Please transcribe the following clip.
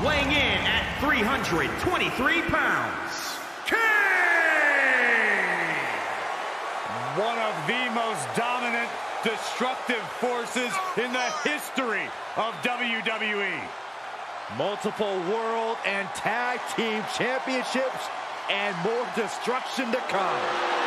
Playing in at 323 pounds, Kane! One of the most dominant, destructive forces in the history of WWE. Multiple world and tag team championships and more destruction to come.